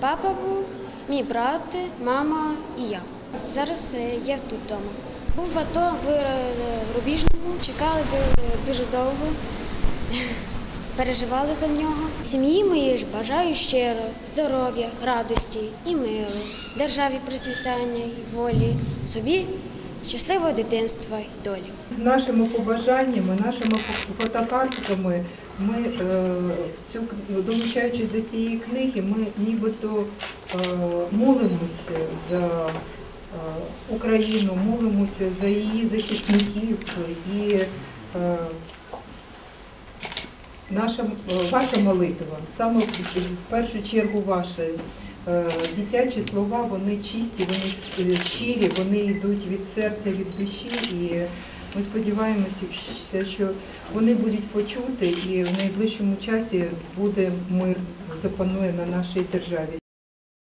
Папа був, мій брат, мама і я. Зараз е, я тут вдома. Був в АТО в е, Рубіжному, чекали дуже довго, переживали за нього. Сім'ї моїй ж бажаю щиро, здоров'я, радості і миру, державі процвітання і волі, собі щасливого дитинства і долі. Нашими побажаннями, нашими фо- фотокартками ми, е, цю, долучаючись до цієї книги, ми нібито е, молимося за е, Україну, молимося за її захисників і наша, ваша молитва, саме в першу чергу ваша. Е, Дитячі слова, вони чисті, вони щирі, вони йдуть від серця, від душі. І ми сподіваємося, що вони будуть почути і в найближчому часі буде мир запанує на нашій державі.